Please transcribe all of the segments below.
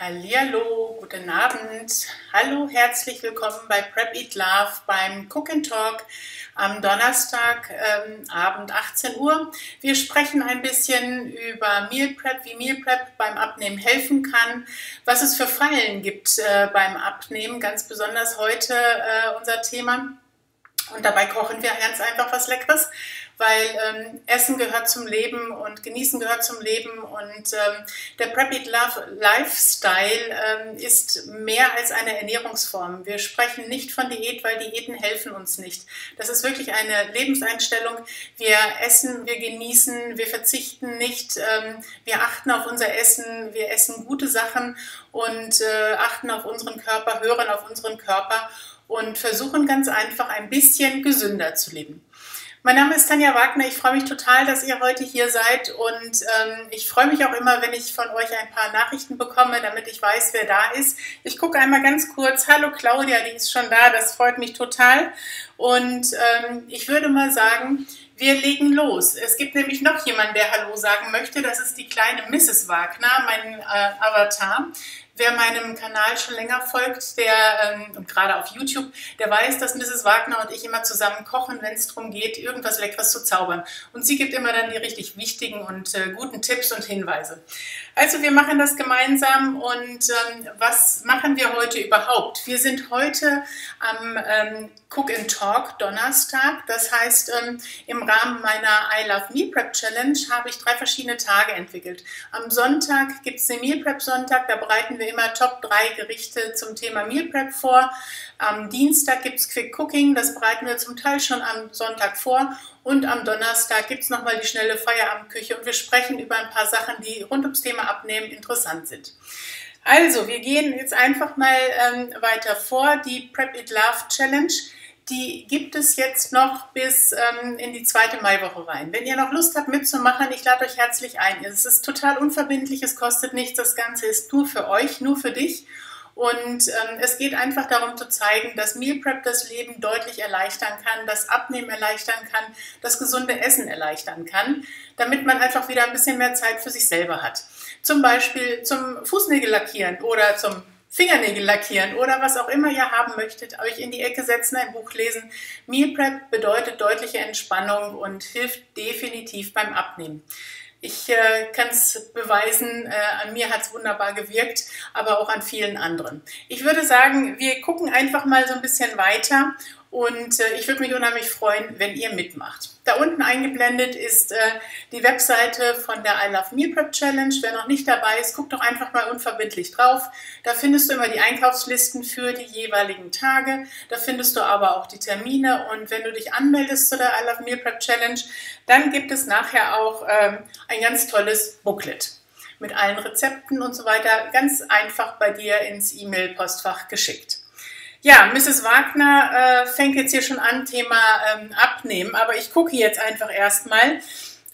Hallihallo, guten Abend. Hallo, herzlich willkommen bei Prep Eat Love beim Cook and Talk am Donnerstag ähm, Abend 18 Uhr. Wir sprechen ein bisschen über Meal Prep, wie Meal Prep beim Abnehmen helfen kann, was es für Fallen gibt äh, beim Abnehmen, ganz besonders heute äh, unser Thema. Und dabei kochen wir ganz einfach was Leckeres weil ähm, Essen gehört zum Leben und Genießen gehört zum Leben und ähm, der Prep Eat Love Lifestyle ähm, ist mehr als eine Ernährungsform. Wir sprechen nicht von Diät, weil Diäten helfen uns nicht. Das ist wirklich eine Lebenseinstellung. Wir essen, wir genießen, wir verzichten nicht, ähm, wir achten auf unser Essen, wir essen gute Sachen und äh, achten auf unseren Körper, hören auf unseren Körper und versuchen ganz einfach ein bisschen gesünder zu leben. Mein Name ist Tanja Wagner. Ich freue mich total, dass ihr heute hier seid und ähm, ich freue mich auch immer, wenn ich von euch ein paar Nachrichten bekomme, damit ich weiß, wer da ist. Ich gucke einmal ganz kurz. Hallo Claudia, die ist schon da. Das freut mich total. Und ähm, ich würde mal sagen, wir legen los. Es gibt nämlich noch jemanden, der Hallo sagen möchte. Das ist die kleine Mrs. Wagner, mein äh, Avatar. Wer meinem Kanal schon länger folgt, der ähm, und gerade auf YouTube, der weiß, dass Mrs. Wagner und ich immer zusammen kochen, wenn es darum geht, irgendwas Leckeres zu zaubern. Und sie gibt immer dann die richtig wichtigen und äh, guten Tipps und Hinweise. Also wir machen das gemeinsam und ähm, was machen wir heute überhaupt? Wir sind heute am ähm, Cook and Talk Donnerstag. Das heißt, ähm, im Rahmen meiner I Love Meal Prep Challenge habe ich drei verschiedene Tage entwickelt. Am Sonntag gibt es den Meal Prep Sonntag, da bereiten wir immer Top 3 Gerichte zum Thema Meal Prep vor. Am Dienstag gibt es Quick Cooking, das bereiten wir zum Teil schon am Sonntag vor. Und am Donnerstag gibt es nochmal die schnelle Feierabendküche und wir sprechen über ein paar Sachen, die rund ums Thema Abnehmen interessant sind. Also, wir gehen jetzt einfach mal ähm, weiter vor. Die Prep It Love Challenge, die gibt es jetzt noch bis ähm, in die zweite Maiwoche rein. Wenn ihr noch Lust habt mitzumachen, ich lade euch herzlich ein. Es ist total unverbindlich, es kostet nichts, das Ganze ist nur für euch, nur für dich. Und ähm, es geht einfach darum zu zeigen, dass Meal Prep das Leben deutlich erleichtern kann, das Abnehmen erleichtern kann, das gesunde Essen erleichtern kann, damit man einfach wieder ein bisschen mehr Zeit für sich selber hat. Zum Beispiel zum Fußnägel lackieren oder zum Fingernägel lackieren oder was auch immer ihr haben möchtet, euch in die Ecke setzen, ein Buch lesen. Meal Prep bedeutet deutliche Entspannung und hilft definitiv beim Abnehmen. Ich äh, kann es beweisen, äh, an mir hat es wunderbar gewirkt, aber auch an vielen anderen. Ich würde sagen, wir gucken einfach mal so ein bisschen weiter und äh, ich würde mich unheimlich freuen, wenn ihr mitmacht. Da unten eingeblendet ist äh, die Webseite von der I Love Meal Prep Challenge. Wer noch nicht dabei ist, guckt doch einfach mal unverbindlich drauf. Da findest du immer die Einkaufslisten für die jeweiligen Tage. Da findest du aber auch die Termine. Und wenn du dich anmeldest zu der I Love Meal Prep Challenge, dann gibt es nachher auch ähm, ein ganz tolles Booklet mit allen Rezepten und so weiter. Ganz einfach bei dir ins E-Mail-Postfach geschickt. Ja, Mrs. Wagner äh, fängt jetzt hier schon an, Thema ähm, Abnehmen, aber ich gucke jetzt einfach erstmal.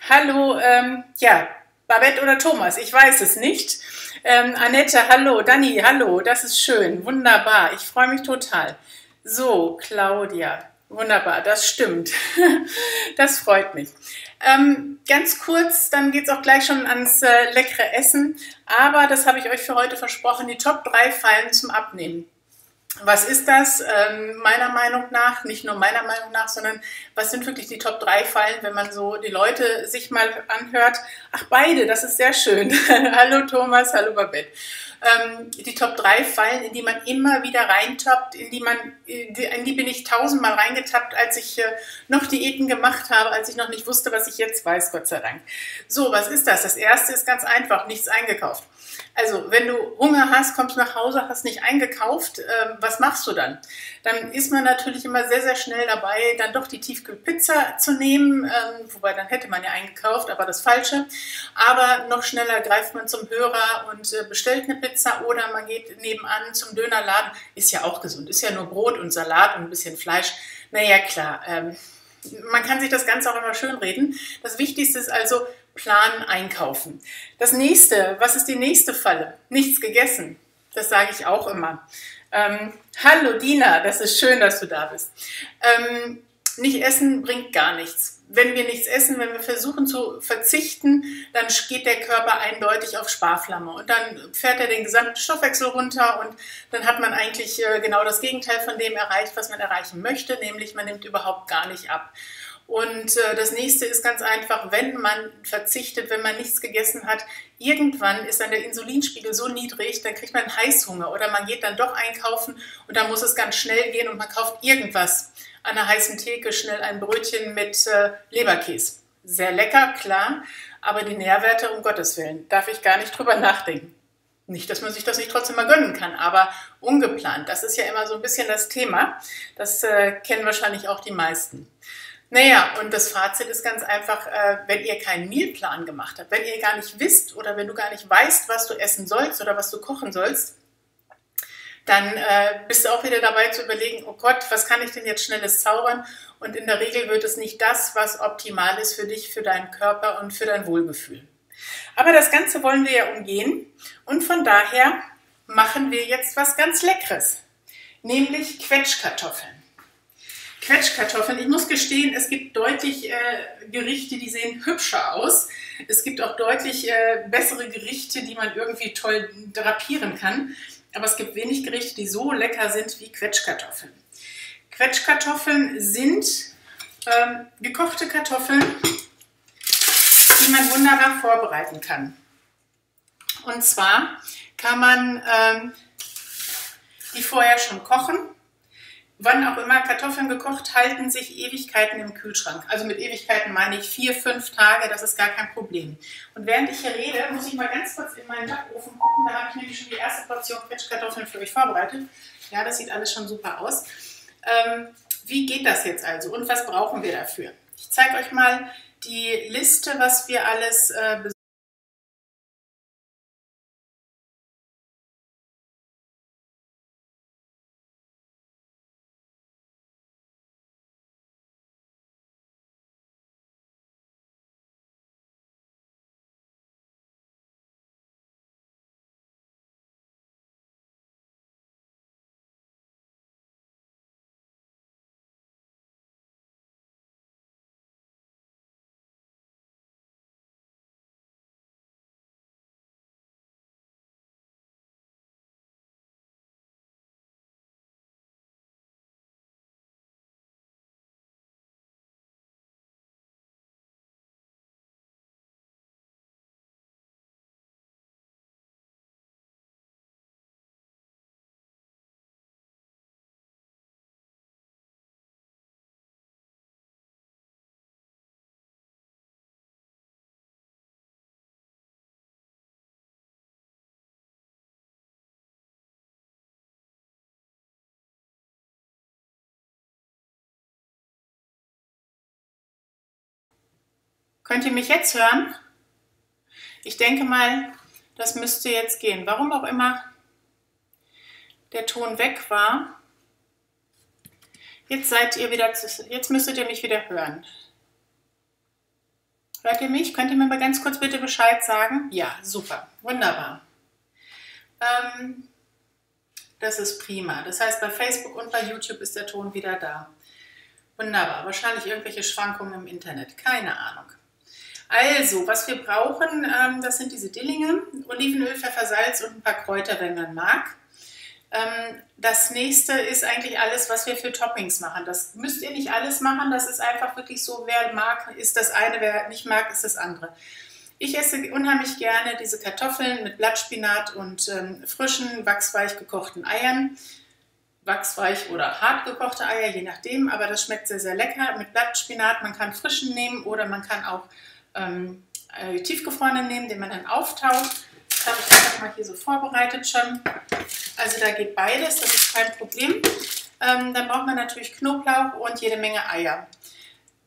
Hallo, ähm, ja, Babette oder Thomas, ich weiß es nicht. Ähm, Annette, hallo, Dani, hallo, das ist schön, wunderbar, ich freue mich total. So, Claudia, wunderbar, das stimmt. das freut mich. Ähm, ganz kurz, dann geht es auch gleich schon ans äh, leckere Essen. Aber das habe ich euch für heute versprochen, die Top 3 Fallen zum Abnehmen. Was ist das? Ähm, meiner Meinung nach, nicht nur meiner Meinung nach, sondern was sind wirklich die Top 3 Fallen, wenn man so die Leute sich mal anhört? Ach, beide, das ist sehr schön. hallo Thomas, hallo Babette. Ähm, die Top 3 Fallen, in die man immer wieder reintappt, in die man, in die bin ich tausendmal reingetappt, als ich äh, noch Diäten gemacht habe, als ich noch nicht wusste, was ich jetzt weiß, Gott sei Dank. So, was ist das? Das erste ist ganz einfach, nichts eingekauft. Also, wenn du Hunger hast, kommst nach Hause, hast nicht eingekauft, äh, was machst du dann? Dann ist man natürlich immer sehr, sehr schnell dabei, dann doch die Tiefkühlpizza zu nehmen, ähm, wobei dann hätte man ja eingekauft, aber das Falsche. Aber noch schneller greift man zum Hörer und äh, bestellt eine Pizza oder man geht nebenan zum Dönerladen. Ist ja auch gesund, ist ja nur Brot und Salat und ein bisschen Fleisch. Naja, klar. Ähm, man kann sich das Ganze auch immer schön reden. Das Wichtigste ist also, planen, einkaufen. Das nächste, was ist die nächste Falle? Nichts gegessen. Das sage ich auch immer. Ähm, hallo Dina, das ist schön, dass du da bist. Ähm, nicht essen bringt gar nichts. Wenn wir nichts essen, wenn wir versuchen zu verzichten, dann geht der Körper eindeutig auf Sparflamme und dann fährt er den gesamten Stoffwechsel runter und dann hat man eigentlich äh, genau das Gegenteil von dem erreicht, was man erreichen möchte, nämlich man nimmt überhaupt gar nicht ab. Und äh, das nächste ist ganz einfach, wenn man verzichtet, wenn man nichts gegessen hat, irgendwann ist dann der Insulinspiegel so niedrig, dann kriegt man Heißhunger oder man geht dann doch einkaufen und dann muss es ganz schnell gehen und man kauft irgendwas an der heißen Theke, schnell ein Brötchen mit äh, Leberkäse. Sehr lecker, klar, aber die Nährwerte, um Gottes Willen, darf ich gar nicht drüber nachdenken. Nicht, dass man sich das nicht trotzdem mal gönnen kann, aber ungeplant. Das ist ja immer so ein bisschen das Thema. Das äh, kennen wahrscheinlich auch die meisten. Naja, und das Fazit ist ganz einfach, äh, wenn ihr keinen Mealplan gemacht habt, wenn ihr gar nicht wisst oder wenn du gar nicht weißt, was du essen sollst oder was du kochen sollst, dann äh, bist du auch wieder dabei zu überlegen, oh Gott, was kann ich denn jetzt schnelles zaubern? Und in der Regel wird es nicht das, was optimal ist für dich, für deinen Körper und für dein Wohlgefühl. Aber das Ganze wollen wir ja umgehen und von daher machen wir jetzt was ganz Leckeres, nämlich Quetschkartoffeln. Quetschkartoffeln. Ich muss gestehen, es gibt deutlich äh, Gerichte, die sehen hübscher aus. Es gibt auch deutlich äh, bessere Gerichte, die man irgendwie toll drapieren kann. Aber es gibt wenig Gerichte, die so lecker sind wie Quetschkartoffeln. Quetschkartoffeln sind ähm, gekochte Kartoffeln, die man wunderbar vorbereiten kann. Und zwar kann man ähm, die vorher schon kochen wann auch immer Kartoffeln gekocht, halten sich Ewigkeiten im Kühlschrank. Also mit Ewigkeiten meine ich vier, fünf Tage, das ist gar kein Problem. Und während ich hier rede, muss ich mal ganz kurz in meinen Backofen gucken. Da habe ich nämlich schon die erste Portion Quetschkartoffeln für euch vorbereitet. Ja, das sieht alles schon super aus. Ähm, wie geht das jetzt also und was brauchen wir dafür? Ich zeige euch mal die Liste, was wir alles äh, Könnt ihr mich jetzt hören? Ich denke mal, das müsste jetzt gehen. Warum auch immer der Ton weg war. Jetzt seid ihr wieder, jetzt müsstet ihr mich wieder hören. Hört ihr mich? Könnt ihr mir mal ganz kurz bitte Bescheid sagen? Ja, super, wunderbar. Ähm, das ist prima. Das heißt, bei Facebook und bei YouTube ist der Ton wieder da. Wunderbar. Wahrscheinlich irgendwelche Schwankungen im Internet. Keine Ahnung. Also, was wir brauchen, ähm, das sind diese Dillinge, Olivenöl, Pfeffer, Salz und ein paar Kräuter, wenn man mag. Ähm, das nächste ist eigentlich alles, was wir für Toppings machen. Das müsst ihr nicht alles machen, das ist einfach wirklich so, wer mag, ist das eine, wer nicht mag, ist das andere. Ich esse unheimlich gerne diese Kartoffeln mit Blattspinat und ähm, frischen, wachsweich gekochten Eiern. Wachsweich oder hart gekochte Eier, je nachdem, aber das schmeckt sehr, sehr lecker mit Blattspinat. Man kann frischen nehmen oder man kann auch ähm, äh, tiefgefrorenen nehmen, den man dann auftaut. Das habe ich einfach mal hier so vorbereitet schon. Also da geht beides, das ist kein Problem. Ähm, dann braucht man natürlich Knoblauch und jede Menge Eier.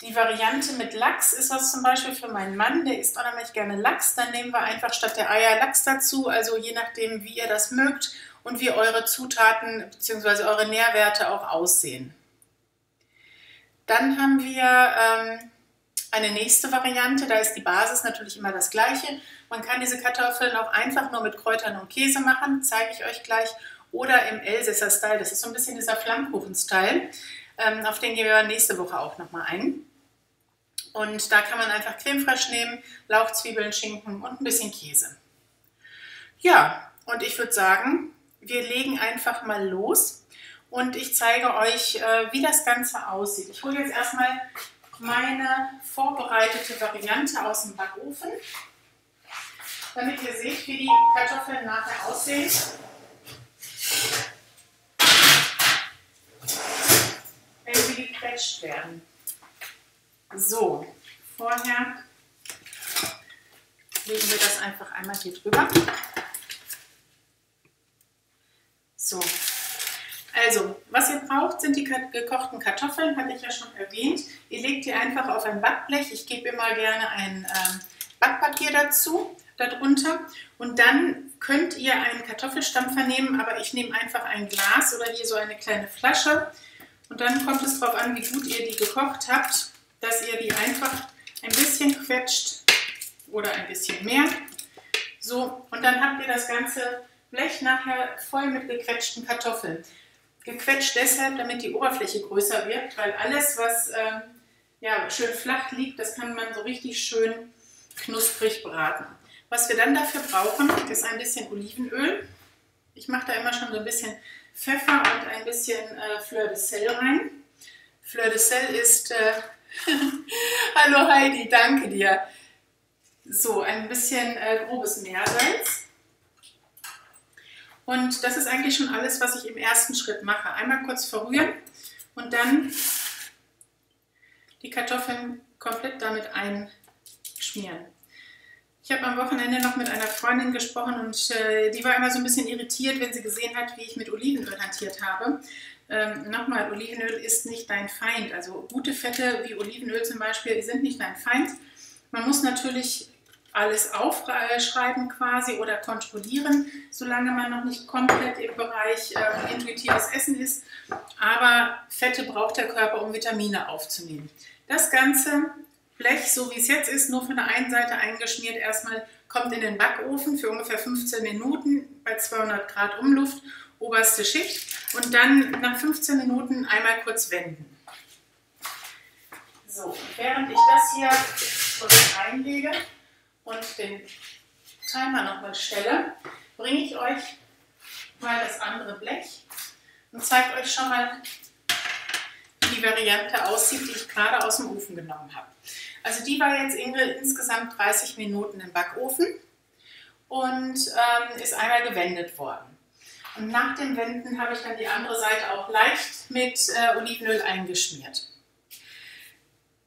Die Variante mit Lachs ist was zum Beispiel für meinen Mann, der isst unheimlich gerne Lachs. Dann nehmen wir einfach statt der Eier Lachs dazu, also je nachdem, wie ihr das mögt und wie eure Zutaten bzw. eure Nährwerte auch aussehen. Dann haben wir ähm, eine nächste Variante, da ist die Basis natürlich immer das gleiche. Man kann diese Kartoffeln auch einfach nur mit Kräutern und Käse machen, zeige ich euch gleich. Oder im Elsässer-Style, das ist so ein bisschen dieser Flammkuchen-Style. Ähm, auf den gehen wir nächste Woche auch nochmal ein. Und da kann man einfach Creme fraiche nehmen, Lauchzwiebeln, Schinken und ein bisschen Käse. Ja, und ich würde sagen, wir legen einfach mal los und ich zeige euch, äh, wie das Ganze aussieht. Ich hole jetzt erstmal meine vorbereitete Variante aus dem Backofen, damit ihr seht, wie die Kartoffeln nachher aussehen. Wenn sie gequetscht werden. So, vorher legen wir das einfach einmal hier drüber. So, also, was ihr braucht, sind die gekochten Kartoffeln, hatte ich ja schon erwähnt. Ihr legt die einfach auf ein Backblech. Ich gebe immer gerne ein ähm, Backpapier dazu, darunter. Und dann könnt ihr einen Kartoffelstampfer nehmen, aber ich nehme einfach ein Glas oder hier so eine kleine Flasche. Und dann kommt es darauf an, wie gut ihr die gekocht habt, dass ihr die einfach ein bisschen quetscht oder ein bisschen mehr. So, und dann habt ihr das ganze Blech nachher voll mit gequetschten Kartoffeln. Gequetscht deshalb, damit die Oberfläche größer wird, weil alles, was ähm, ja, schön flach liegt, das kann man so richtig schön knusprig braten. Was wir dann dafür brauchen, ist ein bisschen Olivenöl. Ich mache da immer schon so ein bisschen Pfeffer und ein bisschen äh, Fleur de Sel rein. Fleur de Sel ist, äh, hallo Heidi, danke dir. So, ein bisschen äh, grobes Meersalz. Und das ist eigentlich schon alles, was ich im ersten Schritt mache. Einmal kurz verrühren und dann die Kartoffeln komplett damit einschmieren. Ich habe am Wochenende noch mit einer Freundin gesprochen und äh, die war immer so ein bisschen irritiert, wenn sie gesehen hat, wie ich mit Olivenöl hantiert habe. Ähm, Nochmal, Olivenöl ist nicht dein Feind. Also gute Fette wie Olivenöl zum Beispiel sind nicht dein Feind. Man muss natürlich alles aufschreiben quasi oder kontrollieren, solange man noch nicht komplett im Bereich äh, intuitives Essen ist. Aber Fette braucht der Körper, um Vitamine aufzunehmen. Das Ganze Blech, so wie es jetzt ist, nur von der einen Seite eingeschmiert, erstmal kommt in den Backofen für ungefähr 15 Minuten bei 200 Grad Umluft, oberste Schicht und dann nach 15 Minuten einmal kurz wenden. So, während ich das hier kurz reinlege, und den Timer nochmal stelle, bringe ich euch mal das andere Blech und zeige euch schon mal, wie die Variante aussieht, die ich gerade aus dem Ofen genommen habe. Also die war jetzt insgesamt 30 Minuten im Backofen und ähm, ist einmal gewendet worden. Und nach dem Wenden habe ich dann die andere Seite auch leicht mit äh, Olivenöl eingeschmiert.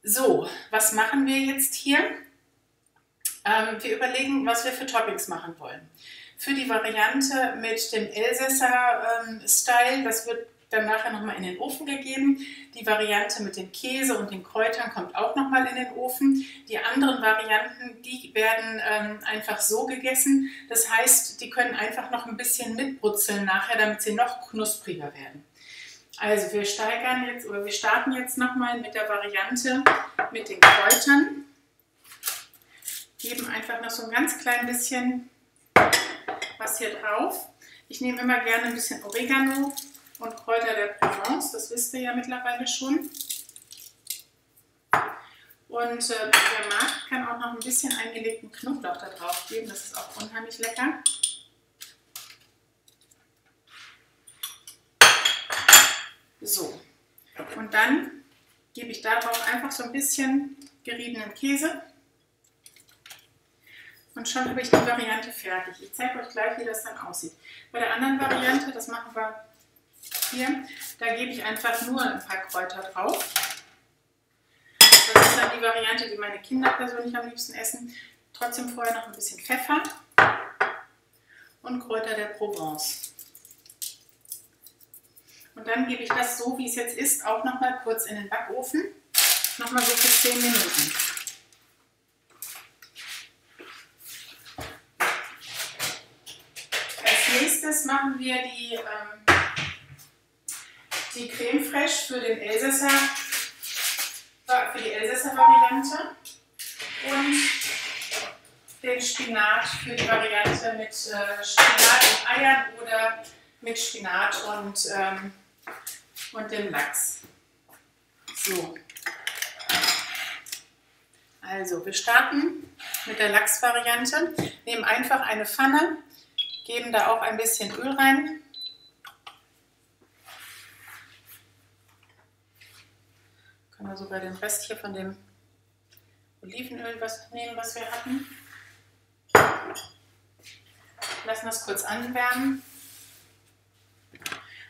So, was machen wir jetzt hier? Ähm, wir überlegen, was wir für Toppings machen wollen. Für die Variante mit dem Elsässer-Style, ähm, das wird dann nachher nochmal in den Ofen gegeben. Die Variante mit dem Käse und den Kräutern kommt auch nochmal in den Ofen. Die anderen Varianten, die werden ähm, einfach so gegessen. Das heißt, die können einfach noch ein bisschen mitbrutzeln nachher, damit sie noch knuspriger werden. Also wir steigern jetzt oder wir starten jetzt nochmal mit der Variante mit den Kräutern geben einfach noch so ein ganz klein bisschen was hier drauf. Ich nehme immer gerne ein bisschen Oregano und Kräuter der Provence, das wisst ihr ja mittlerweile schon. Und äh, wer mag, kann auch noch ein bisschen eingelegten Knoblauch da drauf geben, das ist auch unheimlich lecker. So, und dann gebe ich darauf einfach so ein bisschen geriebenen Käse. Und schon habe ich die Variante fertig. Ich zeige euch gleich, wie das dann aussieht. Bei der anderen Variante, das machen wir hier, da gebe ich einfach nur ein paar Kräuter drauf. Das ist dann die Variante, die meine Kinder persönlich am liebsten essen. Trotzdem vorher noch ein bisschen Pfeffer und Kräuter der Provence. Und dann gebe ich das so, wie es jetzt ist, auch noch mal kurz in den Backofen. Nochmal so für 10 Minuten. Nächstes machen wir die, ähm, die Creme Fraiche für, den Elsässer, äh, für die Elsässer Variante und den Spinat für die Variante mit äh, Spinat und Eiern oder mit Spinat und, ähm, und dem Lachs. So. Also, wir starten mit der Lachsvariante. Nehmen einfach eine Pfanne, geben da auch ein bisschen Öl rein. Können wir sogar den Rest hier von dem Olivenöl was nehmen, was wir hatten. Lassen das kurz anwärmen.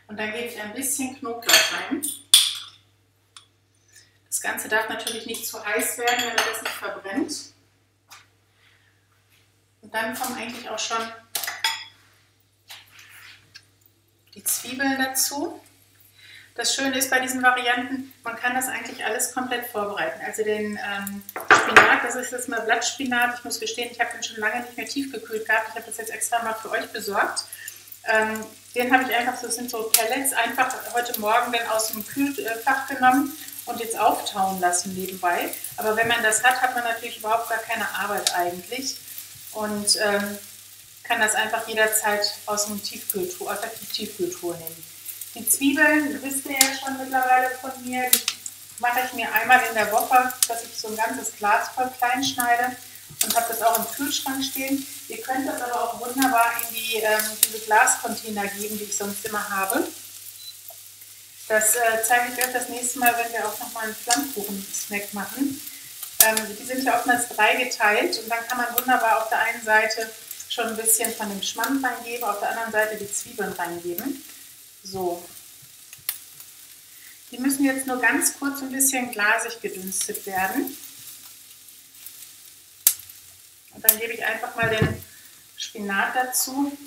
Und dann gebe ich ein bisschen Knoblauch rein. Das Ganze darf natürlich nicht zu heiß werden, damit das nicht verbrennt. Und dann kommen eigentlich auch schon die Zwiebeln dazu. Das Schöne ist bei diesen Varianten, man kann das eigentlich alles komplett vorbereiten. Also den ähm, Spinat, das ist jetzt mal Blattspinat. Ich muss gestehen, ich habe den schon lange nicht mehr tiefgekühlt gehabt. Ich habe das jetzt extra mal für euch besorgt. Ähm, den habe ich einfach, das sind so Pellets, einfach heute Morgen dann aus dem Kühlfach genommen und jetzt auftauen lassen nebenbei. Aber wenn man das hat, hat man natürlich überhaupt gar keine Arbeit eigentlich und ähm, kann das einfach jederzeit aus, dem Tiefkühltruhe, aus der Tiefkühltruhe nehmen. Die Zwiebeln, wisst ihr ja schon mittlerweile von mir, die mache ich mir einmal in der Woche, dass ich so ein ganzes Glas voll klein schneide und habe das auch im Kühlschrank stehen. Ihr könnt das aber auch wunderbar in die, ähm, diese Glascontainer geben, die ich sonst immer habe. Das äh, zeige ich euch das nächste Mal, wenn wir auch nochmal einen Flammkuchen-Snack machen. Ähm, die sind ja oftmals drei geteilt und dann kann man wunderbar auf der einen Seite schon ein bisschen von dem Schmand reingeben, auf der anderen Seite die Zwiebeln reingeben. So. Die müssen jetzt nur ganz kurz ein bisschen glasig gedünstet werden. Und dann gebe ich einfach mal den Spinat dazu.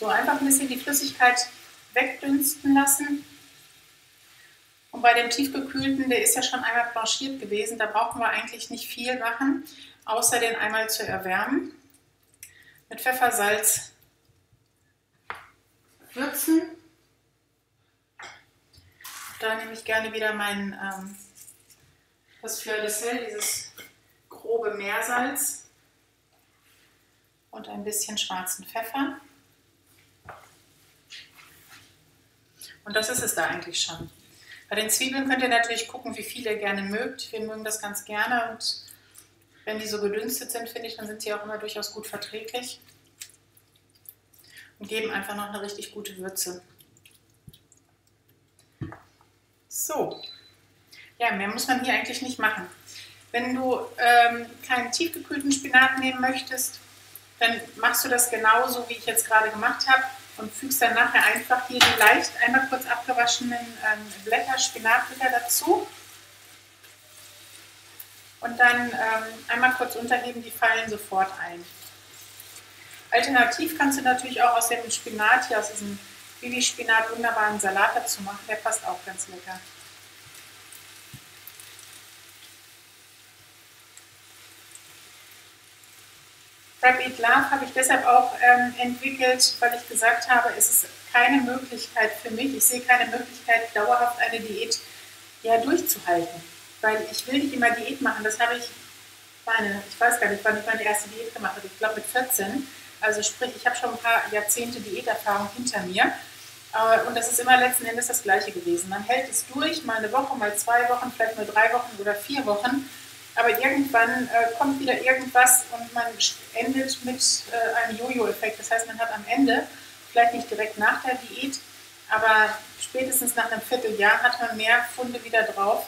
So einfach ein bisschen die Flüssigkeit wegdünsten lassen. Und bei dem tiefgekühlten, der ist ja schon einmal blanchiert gewesen, da brauchen wir eigentlich nicht viel machen, außer den einmal zu erwärmen. Mit Pfeffer, Salz würzen. Da nehme ich gerne wieder mein ähm, das Fleur de Sel, dieses grobe Meersalz und ein bisschen schwarzen Pfeffer. Und das ist es da eigentlich schon. Bei den Zwiebeln könnt ihr natürlich gucken, wie viel ihr gerne mögt. Wir mögen das ganz gerne und wenn die so gedünstet sind, finde ich, dann sind sie auch immer durchaus gut verträglich und geben einfach noch eine richtig gute Würze. So, ja, mehr muss man hier eigentlich nicht machen. Wenn du ähm, keinen tiefgekühlten Spinat nehmen möchtest, dann machst du das genauso, wie ich jetzt gerade gemacht habe und fügst dann nachher einfach hier die leicht einmal kurz abgewaschenen ähm, Blätter, Spinatblätter dazu. Und dann ähm, einmal kurz unterheben, die fallen sofort ein. Alternativ kannst du natürlich auch aus dem Spinat hier, aus diesem Babyspinat, wunderbaren Salat dazu machen. Der passt auch ganz lecker. Prep Eat Love habe ich deshalb auch ähm, entwickelt, weil ich gesagt habe, es ist keine Möglichkeit für mich, ich sehe keine Möglichkeit, dauerhaft eine Diät ja, durchzuhalten. Weil ich will nicht immer Diät machen. Das habe ich, meine, ich weiß gar nicht, wann ich meine erste Diät gemacht habe. Ich glaube mit 14. Also sprich, ich habe schon ein paar Jahrzehnte Diäterfahrung hinter mir. Und das ist immer letzten Endes das Gleiche gewesen. Man hält es durch, mal eine Woche, mal zwei Wochen, vielleicht nur drei Wochen oder vier Wochen aber irgendwann äh, kommt wieder irgendwas und man endet mit äh, einem Jojo-Effekt. Das heißt, man hat am Ende, vielleicht nicht direkt nach der Diät, aber spätestens nach einem Vierteljahr hat man mehr Funde wieder drauf,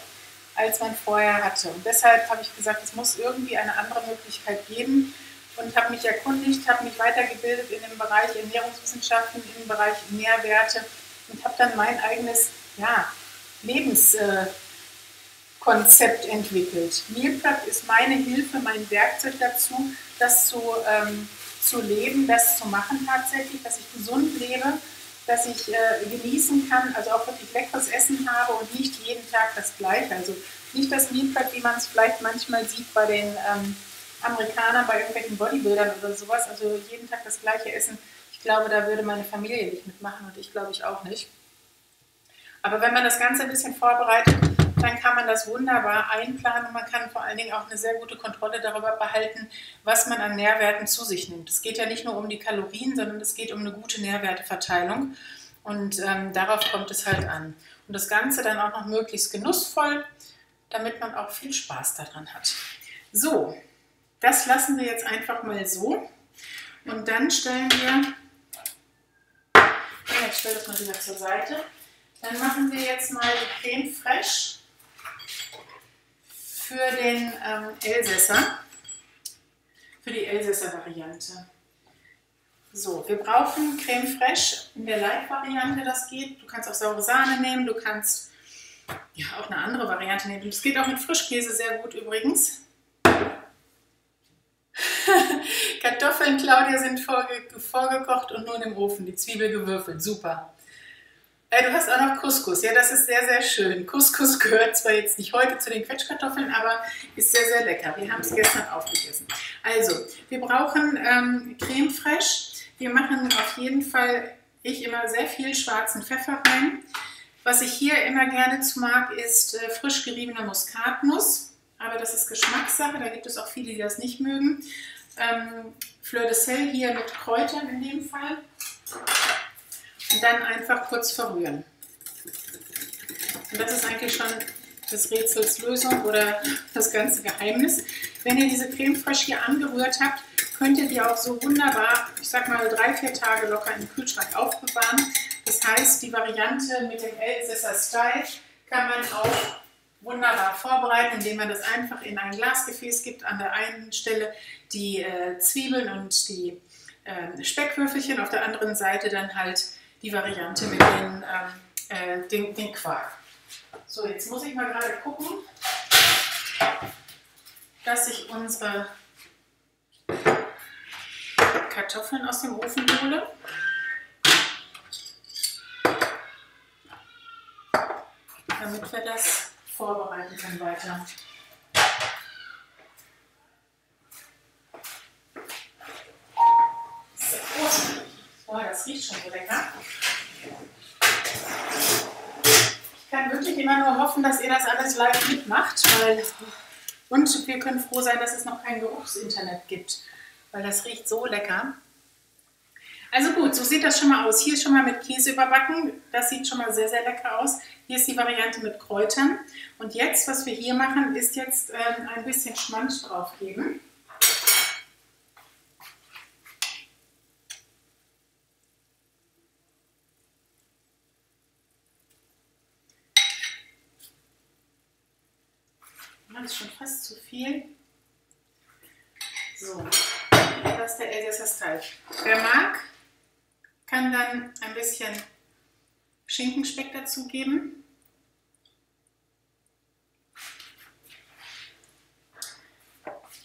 als man vorher hatte. Und deshalb habe ich gesagt, es muss irgendwie eine andere Möglichkeit geben und habe mich erkundigt, habe mich weitergebildet in dem Bereich Ernährungswissenschaften, im Bereich Nährwerte und habe dann mein eigenes ja, Lebens... Äh, Konzept entwickelt. Meal ist meine Hilfe, mein Werkzeug dazu, das zu, ähm, zu leben, das zu machen tatsächlich, dass ich gesund lebe, dass ich äh, genießen kann, also auch wirklich leckeres Essen habe und nicht jeden Tag das Gleiche. Also nicht das Meal wie man es vielleicht manchmal sieht bei den ähm, Amerikanern, bei irgendwelchen Bodybuildern oder sowas, also jeden Tag das Gleiche essen Ich glaube, da würde meine Familie nicht mitmachen und ich glaube ich auch nicht. Aber wenn man das Ganze ein bisschen vorbereitet, dann kann man das wunderbar einplanen und man kann vor allen Dingen auch eine sehr gute Kontrolle darüber behalten, was man an Nährwerten zu sich nimmt. Es geht ja nicht nur um die Kalorien, sondern es geht um eine gute Nährwerteverteilung und ähm, darauf kommt es halt an. Und das Ganze dann auch noch möglichst genussvoll, damit man auch viel Spaß daran hat. So, das lassen wir jetzt einfach mal so und dann stellen wir, ich stelle das mal wieder zur Seite, dann machen wir jetzt mal die Creme Fraiche für den ähm, Elsässer, für die Elsässer Variante. So, wir brauchen Creme Fraiche in der Light-Variante, das geht. Du kannst auch saure Sahne nehmen, du kannst ja auch eine andere Variante nehmen. Das geht auch mit Frischkäse sehr gut übrigens. Kartoffeln, Claudia, sind vorge vorgekocht und nun im Ofen. Die Zwiebel gewürfelt. Super. Äh, du hast auch noch Couscous. Ja, das ist sehr, sehr schön. Couscous gehört zwar jetzt nicht heute zu den Quetschkartoffeln, aber ist sehr, sehr lecker. Wir haben es gestern aufgegessen. Also, wir brauchen ähm, Creme fraiche. Wir machen auf jeden Fall, ich immer sehr viel schwarzen Pfeffer rein. Was ich hier immer gerne zu mag, ist äh, frisch geriebene Muskatnuss. Aber das ist Geschmackssache, da gibt es auch viele, die das nicht mögen. Ähm, Fleur de Sel hier mit Kräutern in dem Fall. Und dann einfach kurz verrühren. Und das ist eigentlich schon des Rätsels Lösung oder das ganze Geheimnis. Wenn ihr diese Creme fraiche hier angerührt habt, könnt ihr die auch so wunderbar, ich sag mal drei, vier Tage locker im Kühlschrank aufbewahren. Das heißt, die Variante mit dem Elsässer Style kann man auch wunderbar vorbereiten, indem man das einfach in ein Glasgefäß gibt. An der einen Stelle die äh, Zwiebeln und die äh, Speckwürfelchen, auf der anderen Seite dann halt die Variante mit den, ähm, äh, den, den Quark. So, jetzt muss ich mal gerade gucken, dass ich unsere Kartoffeln aus dem Ofen hole. Damit wir das vorbereiten können weiter. Oh, das riecht schon so lecker. Ich kann wirklich immer nur hoffen, dass ihr das alles live mitmacht, weil und wir können froh sein, dass es noch kein Geruchsinternet gibt, weil das riecht so lecker. Also gut, so sieht das schon mal aus. Hier ist schon mal mit Käse überbacken. Das sieht schon mal sehr, sehr lecker aus. Hier ist die Variante mit Kräutern. Und jetzt, was wir hier machen, ist jetzt ähm, ein bisschen Schmand drauf ist schon fast zu viel. So, das ist der Elsässer Style. Wer mag, kann dann ein bisschen Schinkenspeck dazugeben.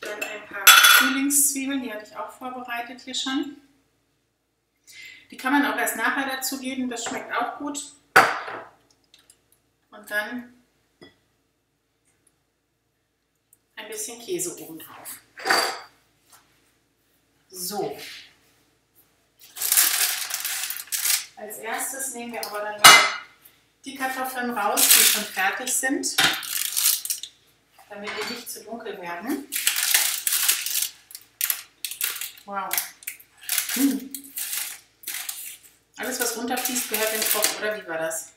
Dann ein paar Frühlingszwiebeln, die hatte ich auch vorbereitet hier schon. Die kann man auch erst nachher dazugeben, das schmeckt auch gut. Und dann ein bisschen Käse oben drauf. So. Als erstes nehmen wir aber dann mal die Kartoffeln raus, die schon fertig sind, damit die nicht zu dunkel werden. Wow. Hm. Alles, was runterfließt, gehört in den Topf, oder wie war das?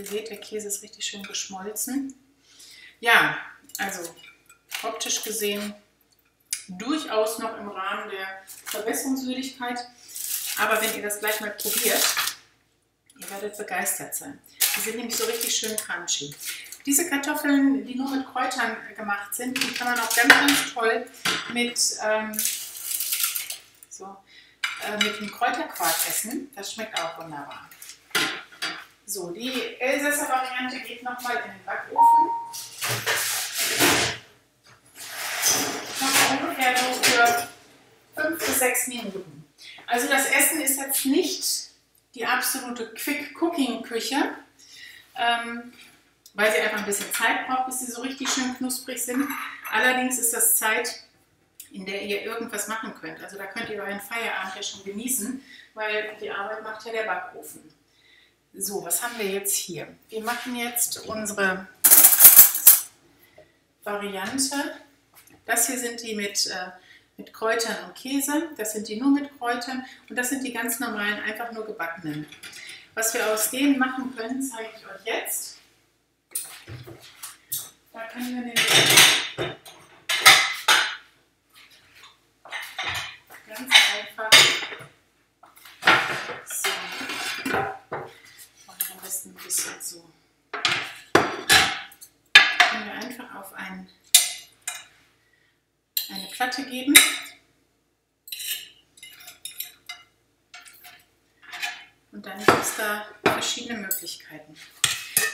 Ihr seht, der Käse ist richtig schön geschmolzen. Ja, also optisch gesehen durchaus noch im Rahmen der Verbesserungswürdigkeit. Aber wenn ihr das gleich mal probiert, ihr werdet begeistert sein. Die sind nämlich so richtig schön crunchy. Diese Kartoffeln, die nur mit Kräutern gemacht sind, die kann man auch ganz, ganz toll mit, ähm, so, äh, mit einem Kräuterquark essen. Das schmeckt auch wunderbar. So, die Elsässer Variante geht nochmal in den Backofen. Noch ungefähr so für 5 bis 6 Minuten. Also das Essen ist jetzt nicht die absolute Quick-Cooking-Küche. Ähm, weil sie einfach ein bisschen Zeit braucht, bis sie so richtig schön knusprig sind. Allerdings ist das Zeit, in der ihr irgendwas machen könnt. Also da könnt ihr euren Feierabend ja schon genießen, weil die Arbeit macht ja der Backofen. So, was haben wir jetzt hier? Wir machen jetzt unsere Variante. Das hier sind die mit, äh, mit Kräutern und Käse, das sind die nur mit Kräutern und das sind die ganz normalen, einfach nur gebackenen. Was wir aus denen machen können, zeige ich euch jetzt. Da können wir nämlich ganz einfach so, besten ein bisschen so, können wir einfach auf ein, eine Platte geben. Und dann gibt es da verschiedene Möglichkeiten.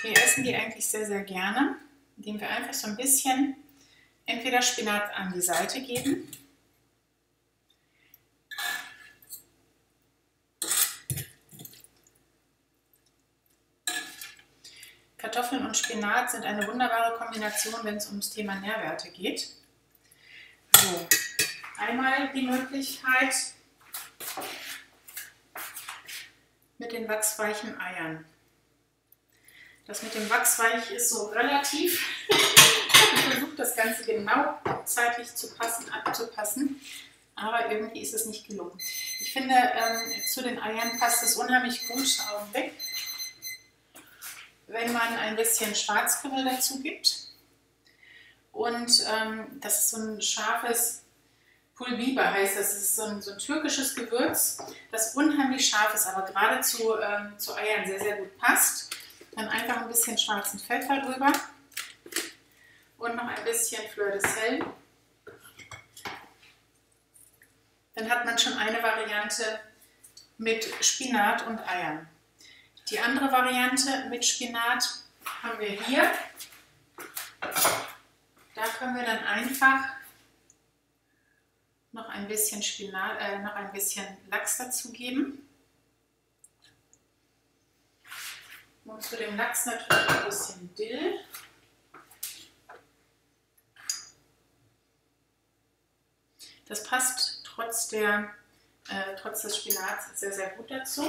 Wir essen die eigentlich sehr, sehr gerne, indem wir einfach so ein bisschen entweder Spinat an die Seite geben. Kartoffeln und Spinat sind eine wunderbare Kombination, wenn es ums Thema Nährwerte geht. So, einmal die Möglichkeit mit den wachsweichen Eiern. Das mit dem Wachsweich ist so relativ. ich versuche das Ganze genau zeitlich zu passen, abzupassen, aber irgendwie ist es nicht gelungen. Ich finde, ähm, zu den Eiern passt es unheimlich gut weg, wenn man ein bisschen Schwarzkümmel dazu gibt. Und ähm, das ist so ein scharfes Pulbiber heißt das. Das ist so ein, so ein, türkisches Gewürz, das unheimlich scharf ist, aber gerade zu, ähm, zu Eiern sehr, sehr gut passt. Dann einfach ein bisschen schwarzen Pfeffer drüber und noch ein bisschen Fleur de Sel. Dann hat man schon eine Variante mit Spinat und Eiern. Die andere Variante mit Spinat haben wir hier. Da können wir dann einfach noch ein bisschen Spinat, äh, noch ein bisschen Lachs dazugeben. Und zu dem Lachs natürlich ein bisschen Dill. Das passt trotz, der, äh, trotz des Spinats sehr, sehr gut dazu.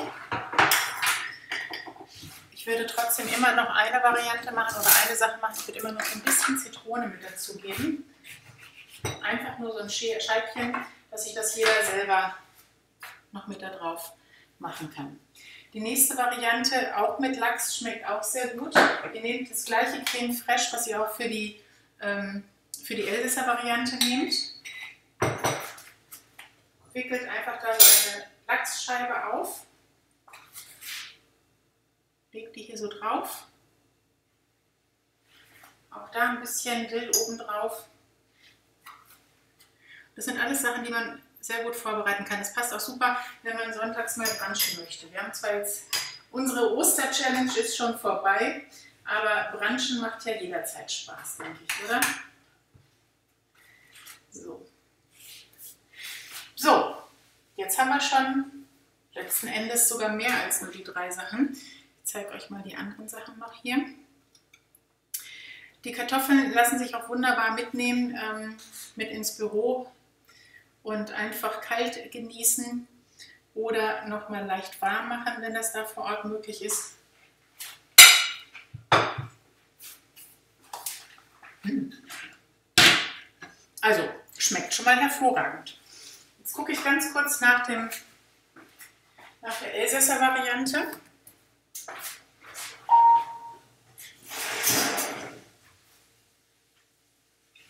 Ich würde trotzdem immer noch eine Variante machen oder eine Sache machen. Ich würde immer noch ein bisschen Zitrone mit dazu geben. Einfach nur so ein Scheibchen, dass ich das jeder selber noch mit da drauf machen kann. Die nächste Variante, auch mit Lachs, schmeckt auch sehr gut. Ihr nehmt das gleiche Creme Fraiche, was ihr auch für die, ähm, für die Elsässer Variante nehmt. Wickelt einfach da so eine Lachsscheibe auf. Legt die hier so drauf. Auch da ein bisschen Dill oben drauf. Das sind alles Sachen, die man sehr gut vorbereiten kann. Es passt auch super, wenn man sonntags mal brunchen möchte. Wir haben zwar jetzt, unsere Oster-Challenge ist schon vorbei, aber brunchen macht ja jederzeit Spaß, denke ich, oder? So. So, jetzt haben wir schon letzten Endes sogar mehr als nur die drei Sachen. Ich zeige euch mal die anderen Sachen noch hier. Die Kartoffeln lassen sich auch wunderbar mitnehmen ähm, mit ins Büro und einfach kalt genießen oder nochmal leicht warm machen, wenn das da vor Ort möglich ist. Also, schmeckt schon mal hervorragend. Jetzt gucke ich ganz kurz nach, dem, nach der Elsässer Variante.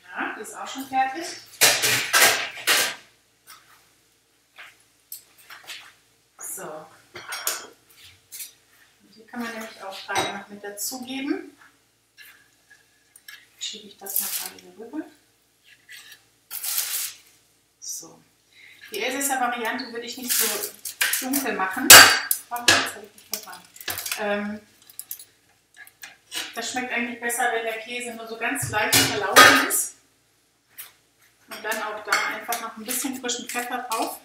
Ja, die ist auch schon fertig. So. Und hier kann man nämlich auch gerade noch mit dazugeben. Schiebe ich das mal gerade hier rüber. So. Die Elsässer Variante würde ich nicht so dunkel machen. Oh, jetzt habe ich mich ähm, das schmeckt eigentlich besser, wenn der Käse nur so ganz leicht verlaufen ist. Und dann auch da einfach noch ein bisschen frischen Pfeffer drauf.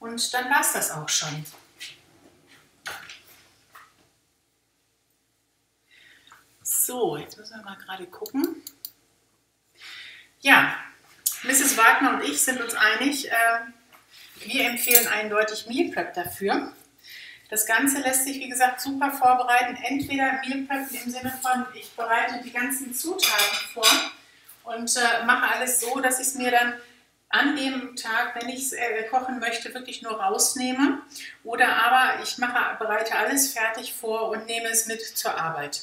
Und dann war es das auch schon. So, jetzt müssen wir mal gerade gucken. Ja, Mrs. Wagner und ich sind uns einig. Äh, wir empfehlen eindeutig Meal Prep dafür. Das Ganze lässt sich, wie gesagt, super vorbereiten. Entweder Meal Prep im Sinne von, ich bereite die ganzen Zutaten vor und äh, mache alles so, dass ich es mir dann an dem Tag, wenn ich es äh, kochen möchte, wirklich nur rausnehme. Oder aber ich mache, bereite alles fertig vor und nehme es mit zur Arbeit.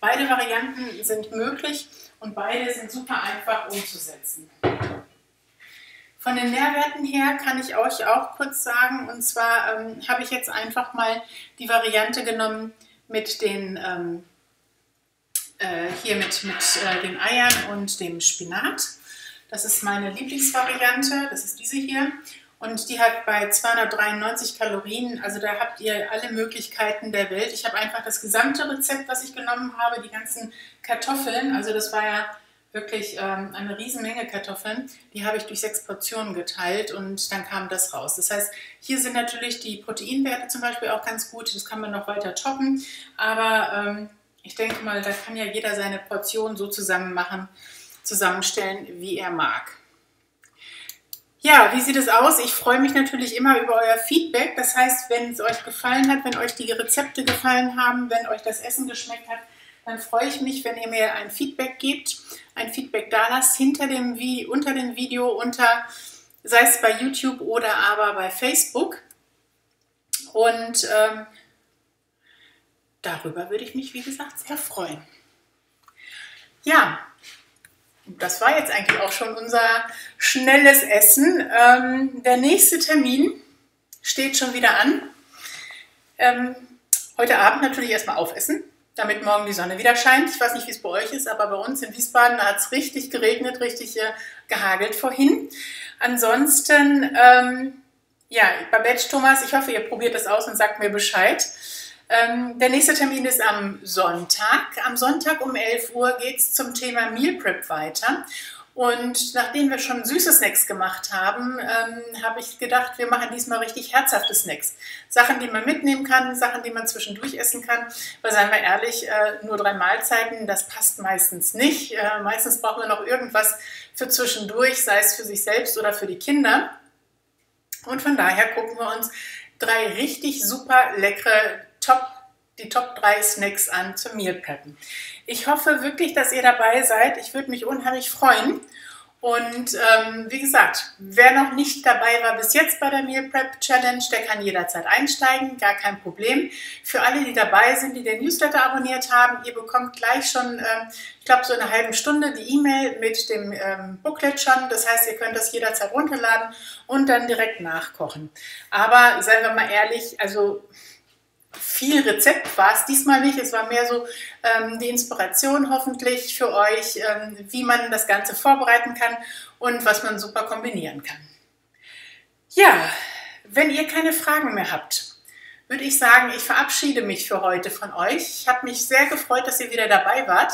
Beide Varianten sind möglich und beide sind super einfach umzusetzen. Von den Nährwerten her kann ich euch auch kurz sagen, und zwar ähm, habe ich jetzt einfach mal die Variante genommen mit den ähm, äh, hier mit, mit äh, den Eiern und dem Spinat. Das ist meine Lieblingsvariante, das ist diese hier. Und die hat bei 293 Kalorien, also da habt ihr alle Möglichkeiten der Welt. Ich habe einfach das gesamte Rezept, was ich genommen habe, die ganzen Kartoffeln, also das war ja wirklich ähm, eine Riesenmenge Kartoffeln, die habe ich durch sechs Portionen geteilt und dann kam das raus. Das heißt, hier sind natürlich die Proteinwerte zum Beispiel auch ganz gut, das kann man noch weiter toppen, aber ähm, ich denke mal, da kann ja jeder seine Portion so zusammen machen, zusammenstellen, wie er mag. Ja, wie sieht es aus? Ich freue mich natürlich immer über euer Feedback. Das heißt, wenn es euch gefallen hat, wenn euch die Rezepte gefallen haben, wenn euch das Essen geschmeckt hat, dann freue ich mich, wenn ihr mir ein Feedback gebt, ein Feedback da lasst hinter dem, wie, unter dem Video, unter, sei es bei YouTube oder aber bei Facebook. Und ähm, darüber würde ich mich, wie gesagt, sehr freuen. Ja, das war jetzt eigentlich auch schon unser schnelles Essen. Ähm, der nächste Termin steht schon wieder an. Ähm, heute Abend natürlich erstmal aufessen, damit morgen die Sonne wieder scheint. Ich weiß nicht, wie es bei euch ist, aber bei uns in Wiesbaden hat es richtig geregnet, richtig äh, gehagelt vorhin. Ansonsten, ähm, ja, Babette Thomas, ich hoffe, ihr probiert das aus und sagt mir Bescheid. Ähm, der nächste Termin ist am Sonntag. Am Sonntag um 11 Uhr geht es zum Thema Meal Prep weiter. Und nachdem wir schon süße Snacks gemacht haben, ähm, habe ich gedacht, wir machen diesmal richtig herzhafte Snacks. Sachen, die man mitnehmen kann, Sachen, die man zwischendurch essen kann. Weil, seien wir ehrlich, äh, nur drei Mahlzeiten, das passt meistens nicht. Äh, meistens brauchen wir noch irgendwas für zwischendurch, sei es für sich selbst oder für die Kinder. Und von daher gucken wir uns drei richtig super leckere Top, die Top 3 Snacks an zum Meal Preppen. Ich hoffe wirklich, dass ihr dabei seid. Ich würde mich unheimlich freuen. Und ähm, wie gesagt, wer noch nicht dabei war bis jetzt bei der Meal Prep Challenge, der kann jederzeit einsteigen, gar kein Problem. Für alle, die dabei sind, die den Newsletter abonniert haben, ihr bekommt gleich schon, ähm, ich glaube, so eine halbe Stunde die E-Mail mit dem ähm, Booklet schon. Das heißt, ihr könnt das jederzeit runterladen und dann direkt nachkochen. Aber seien wir mal ehrlich, also viel Rezept war es diesmal nicht. Es war mehr so ähm, die Inspiration hoffentlich für euch, ähm, wie man das Ganze vorbereiten kann und was man super kombinieren kann. Ja, wenn ihr keine Fragen mehr habt, würde ich sagen, ich verabschiede mich für heute von euch. Ich habe mich sehr gefreut, dass ihr wieder dabei wart.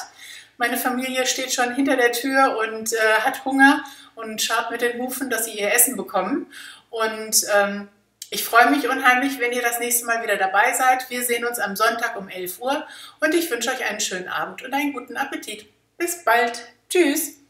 Meine Familie steht schon hinter der Tür und äh, hat Hunger und schaut mit den Hufen, dass sie ihr Essen bekommen. Und ähm, ich freue mich unheimlich, wenn ihr das nächste Mal wieder dabei seid. Wir sehen uns am Sonntag um 11 Uhr und ich wünsche euch einen schönen Abend und einen guten Appetit. Bis bald. Tschüss.